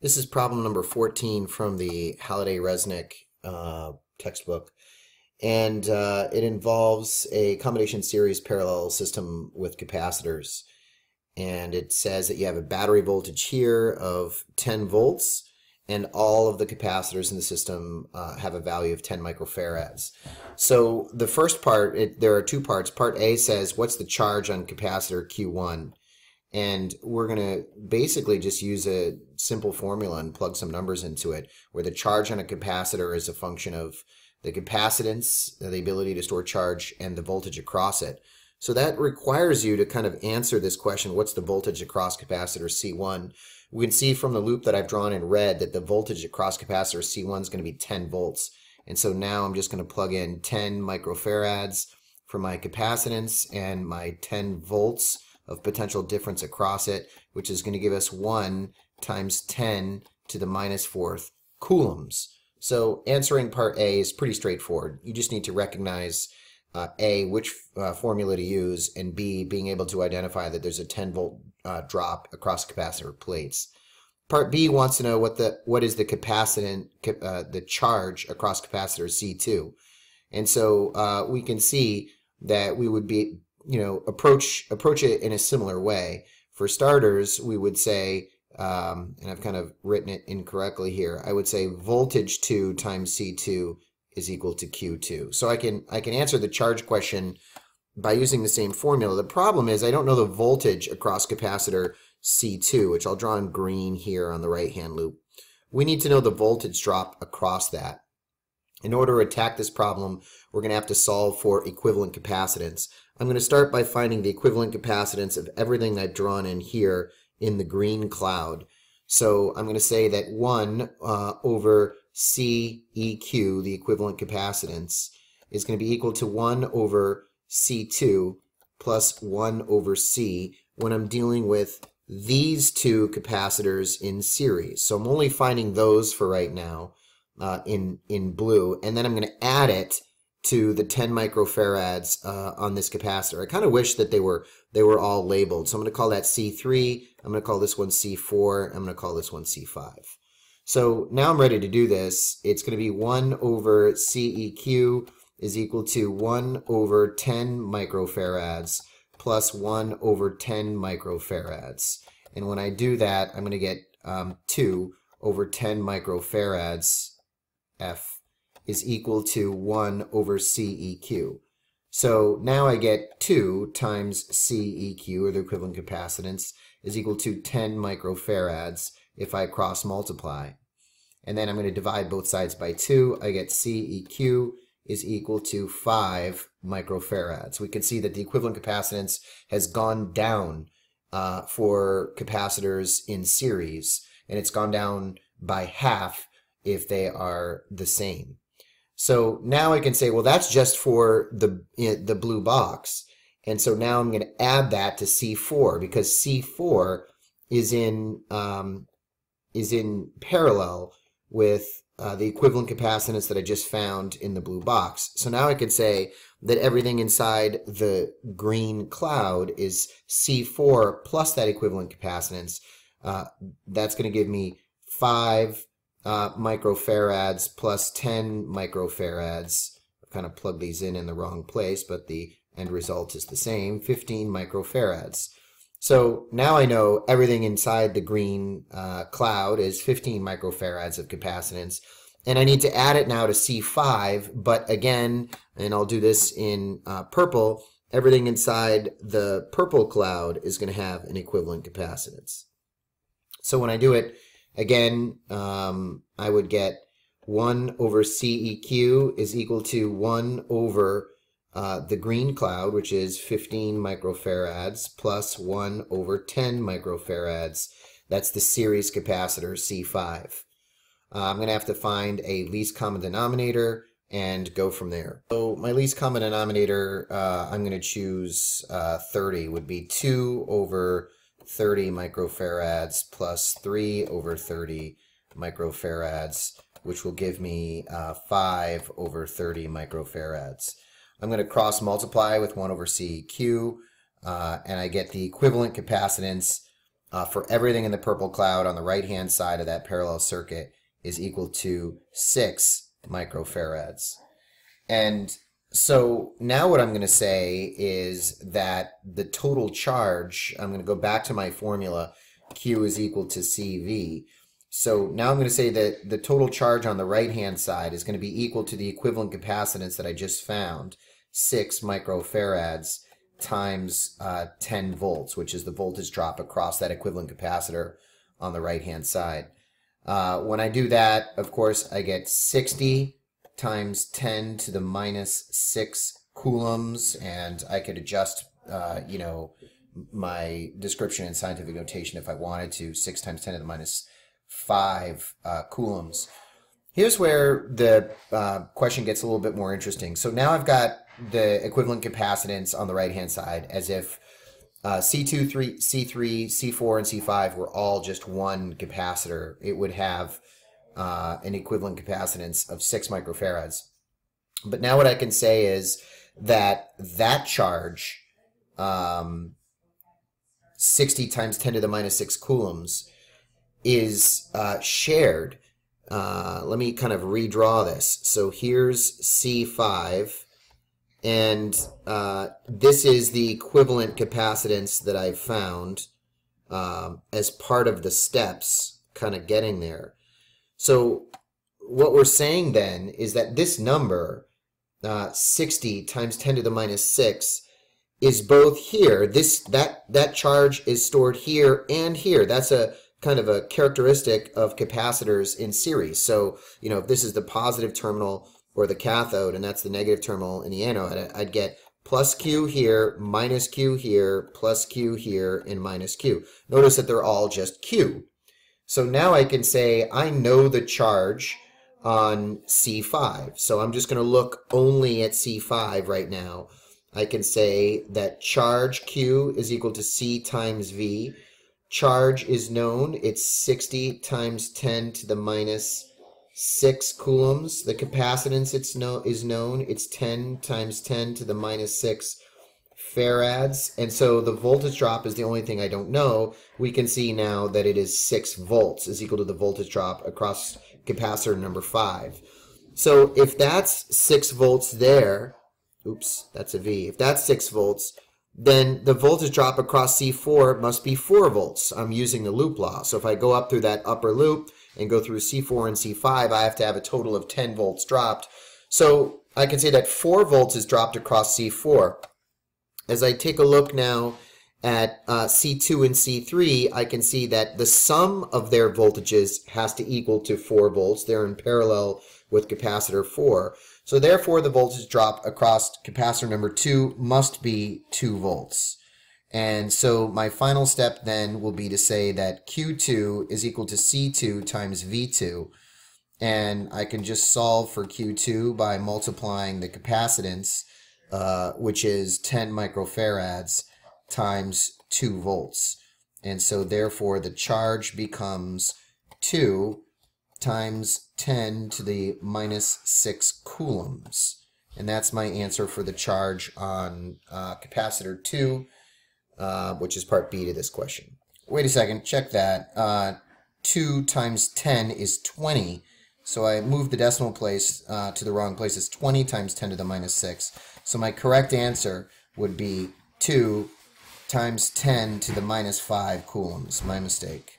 This is problem number 14 from the Halliday Resnick uh, textbook. And uh, it involves a combination series parallel system with capacitors. And it says that you have a battery voltage here of 10 volts, and all of the capacitors in the system uh, have a value of 10 microfarads. So the first part, it, there are two parts. Part A says, what's the charge on capacitor Q1? And we're going to basically just use a simple formula and plug some numbers into it, where the charge on a capacitor is a function of the capacitance, the ability to store charge, and the voltage across it. So that requires you to kind of answer this question, what's the voltage across capacitor C1? We can see from the loop that I've drawn in red that the voltage across capacitor C1 is going to be 10 volts. And so now I'm just going to plug in 10 microfarads for my capacitance and my 10 volts of potential difference across it, which is going to give us 1 times 10 to the minus fourth coulombs. So answering part A is pretty straightforward. You just need to recognize uh, A, which uh, formula to use, and B, being able to identify that there's a 10 volt uh, drop across capacitor plates. Part B wants to know what the what is the capacitance, uh, the charge across capacitor C2. And so uh, we can see that we would be you know approach approach it in a similar way. For starters, we would say, um, and I've kind of written it incorrectly here. I would say voltage two times C2 is equal to Q2. So I can I can answer the charge question by using the same formula. The problem is I don't know the voltage across capacitor C2, which I'll draw in green here on the right hand loop. We need to know the voltage drop across that. In order to attack this problem, we're going to have to solve for equivalent capacitance. I'm going to start by finding the equivalent capacitance of everything I've drawn in here in the green cloud. So I'm going to say that 1 uh, over CEQ, the equivalent capacitance, is going to be equal to 1 over C2 plus 1 over C when I'm dealing with these two capacitors in series. So I'm only finding those for right now uh, in, in blue, and then I'm going to add it to the 10 microfarads uh, on this capacitor. I kind of wish that they were they were all labeled. So I'm going to call that C3. I'm going to call this one C4. I'm going to call this one C5. So now I'm ready to do this. It's going to be 1 over CEQ is equal to 1 over 10 microfarads plus 1 over 10 microfarads. And when I do that, I'm going to get um, 2 over 10 microfarads F is equal to 1 over CEQ. So now I get 2 times CEQ, or the equivalent capacitance, is equal to 10 microfarads if I cross multiply. And then I'm going to divide both sides by 2. I get CEQ is equal to 5 microfarads. We can see that the equivalent capacitance has gone down uh, for capacitors in series, and it's gone down by half if they are the same. So now I can say, well, that's just for the, the blue box. And so now I'm going to add that to C4 because C4 is in, um, is in parallel with uh, the equivalent capacitance that I just found in the blue box. So now I could say that everything inside the green cloud is C4 plus that equivalent capacitance. Uh, that's going to give me 5 uh, microfarads plus 10 microfarads. I kind of plug these in in the wrong place, but the end result is the same, 15 microfarads. So now I know everything inside the green uh, cloud is 15 microfarads of capacitance. And I need to add it now to C5, but again, and I'll do this in uh, purple, everything inside the purple cloud is going to have an equivalent capacitance. So when I do it Again, um, I would get 1 over CEQ is equal to 1 over uh, the green cloud, which is 15 microfarads, plus 1 over 10 microfarads. That's the series capacitor C5. Uh, I'm going to have to find a least common denominator and go from there. So my least common denominator, uh, I'm going to choose uh, 30, would be 2 over 30 microfarads plus 3 over 30 microfarads, which will give me uh, 5 over 30 microfarads. I'm going to cross multiply with 1 over CQ, uh, and I get the equivalent capacitance uh, for everything in the purple cloud on the right-hand side of that parallel circuit is equal to 6 microfarads. And so now what I'm going to say is that the total charge, I'm going to go back to my formula, Q is equal to CV. So now I'm going to say that the total charge on the right-hand side is going to be equal to the equivalent capacitance that I just found, 6 microfarads times uh, 10 volts, which is the voltage drop across that equivalent capacitor on the right-hand side. Uh, when I do that, of course, I get 60 times 10 to the minus 6 coulombs, and I could adjust, uh, you know, my description in scientific notation if I wanted to, 6 times 10 to the minus 5 uh, coulombs. Here's where the uh, question gets a little bit more interesting. So now I've got the equivalent capacitance on the right-hand side as if uh, C2, 3, C3, C4, and C5 were all just one capacitor. It would have uh, an equivalent capacitance of 6 microfarads. But now what I can say is that that charge, um, 60 times 10 to the minus 6 coulombs, is uh, shared. Uh, let me kind of redraw this. So here's C5, and uh, this is the equivalent capacitance that I've found um, as part of the steps kind of getting there. So what we're saying then is that this number, uh, 60 times 10 to the minus 6, is both here. This that that charge is stored here and here. That's a kind of a characteristic of capacitors in series. So, you know, if this is the positive terminal or the cathode, and that's the negative terminal in the anode, I'd get plus Q here, minus Q here, plus Q here, and minus Q. Notice that they're all just Q. So now I can say I know the charge on C5. So I'm just going to look only at C5 right now. I can say that charge Q is equal to C times V. Charge is known. It's 60 times 10 to the minus 6 coulombs. The capacitance it's no, is known. It's 10 times 10 to the minus 6 farads. And so the voltage drop is the only thing I don't know. We can see now that it is 6 volts is equal to the voltage drop across capacitor number 5. So if that's 6 volts there, oops, that's a V. If that's 6 volts, then the voltage drop across C4 must be 4 volts. I'm using the loop law. So if I go up through that upper loop and go through C4 and C5, I have to have a total of 10 volts dropped. So I can say that 4 volts is dropped across C4. As I take a look now at uh, C2 and C3, I can see that the sum of their voltages has to equal to 4 volts. They're in parallel with capacitor 4. So therefore, the voltage drop across capacitor number 2 must be 2 volts. And so my final step then will be to say that Q2 is equal to C2 times V2. And I can just solve for Q2 by multiplying the capacitance uh, which is 10 microfarads times 2 volts. And so therefore the charge becomes 2 times 10 to the minus 6 coulombs. And that's my answer for the charge on uh, capacitor 2, uh, which is part B to this question. Wait a second, check that. Uh, 2 times 10 is 20. So I moved the decimal place uh, to the wrong place. It's 20 times 10 to the minus 6. So my correct answer would be 2 times 10 to the minus 5 coulombs. My mistake.